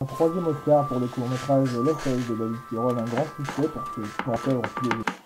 Un troisième Oscar pour le court-métrage L'Essai de David Tirol, un grand succès pour ce porteur tous les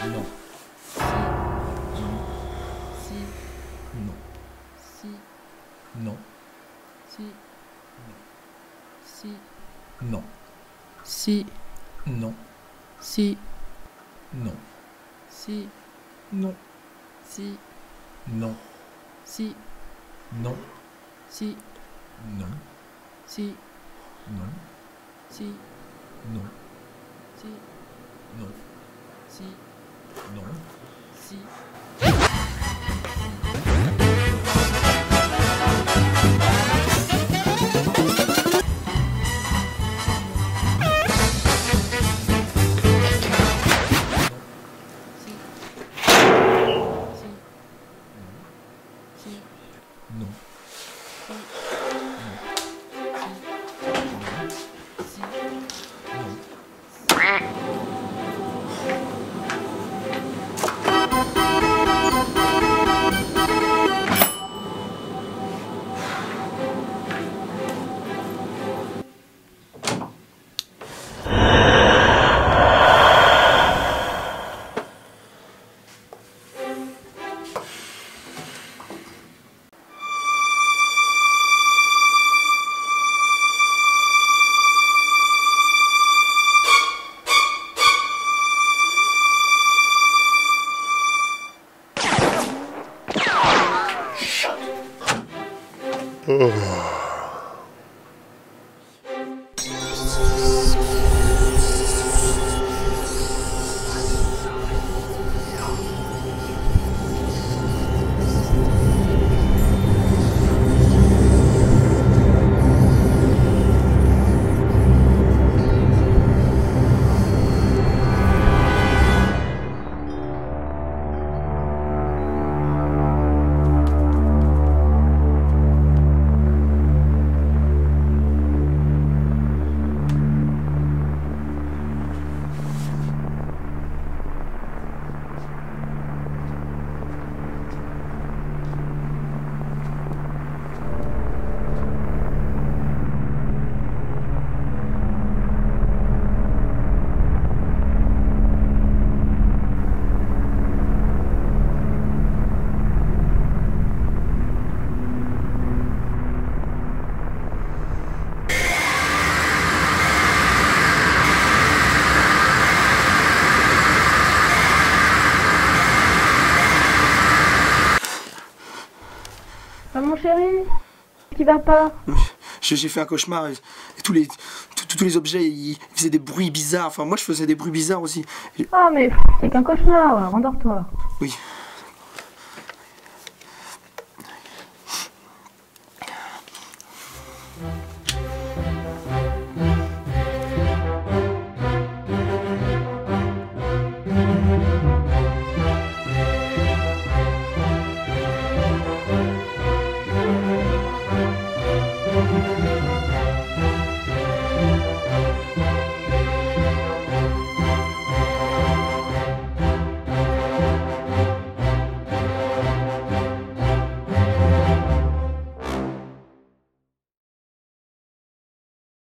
Non. Si. Non. Si. Non. Si. Si. Non. Si. Non. Si. Non. Si. Non. Si. Non. Si. Non. Si. Non. Si. Non. Si. Non. Si. Non. Si. Non. Si. Non. Oh. Qui va pas J'ai fait un cauchemar et, tous, les, tous- tous les objets ils faisaient des bruits bizarres. Enfin, moi je faisais des bruits bizarres aussi. Ah, mais c'est qu'un cauchemar, rendors-toi. Oui,